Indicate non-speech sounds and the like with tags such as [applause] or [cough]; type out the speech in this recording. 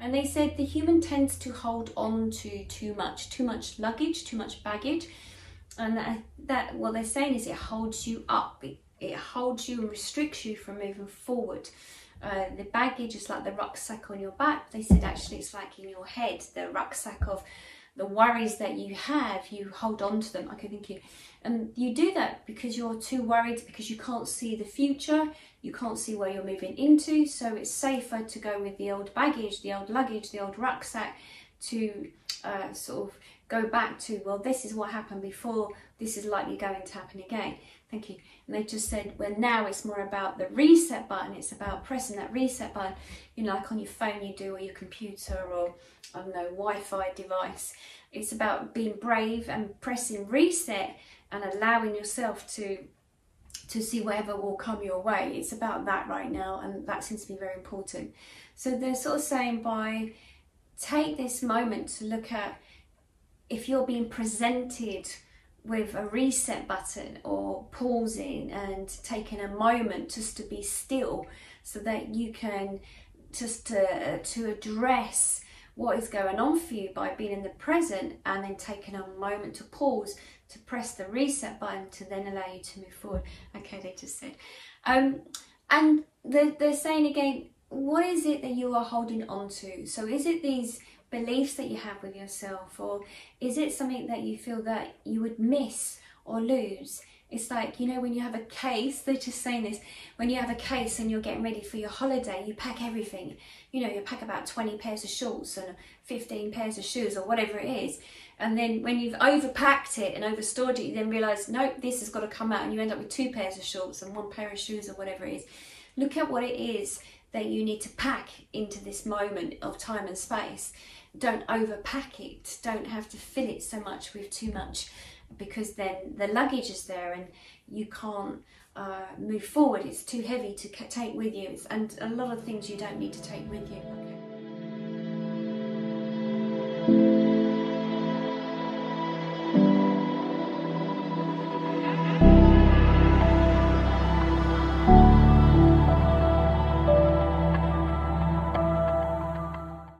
And they said the human tends to hold on to too much, too much luggage, too much baggage. And that, that what they're saying is it holds you up, it, it holds you and restricts you from moving forward. Uh, the baggage is like the rucksack on your back. They said actually it's like in your head, the rucksack of the worries that you have, you hold on to them. Okay, thank you. And you do that because you're too worried because you can't see the future, you can't see where you're moving into. So it's safer to go with the old baggage, the old luggage, the old rucksack to uh, sort of go back to, well, this is what happened before, this is likely going to happen again. Thank you. And they just said, well, now it's more about the reset button. It's about pressing that reset button, you know, like on your phone you do, or your computer, or I don't know, Wi-Fi device. It's about being brave and pressing reset and allowing yourself to to see whatever will come your way. It's about that right now, and that seems to be very important. So they're sort of saying by take this moment to look at if you're being presented with a reset button or pausing and taking a moment just to be still so that you can just to, to address what is going on for you by being in the present and then taking a moment to pause to press the reset button to then allow you to move forward. Okay, they just said. Um, and they're, they're saying again, what is it that you are holding on to? So is it these beliefs that you have with yourself or is it something that you feel that you would miss or lose? It's like you know when you have a case [laughs] they're just saying this when you have a case and you're getting ready for your holiday you pack everything. You know you pack about 20 pairs of shorts and 15 pairs of shoes or whatever it is. And then when you've overpacked it and overstored it you then realize nope this has got to come out and you end up with two pairs of shorts and one pair of shoes or whatever it is. Look at what it is that you need to pack into this moment of time and space. Don't overpack it. Don't have to fill it so much with too much because then the luggage is there and you can't uh, move forward. It's too heavy to take with you. And a lot of things you don't need to take with you.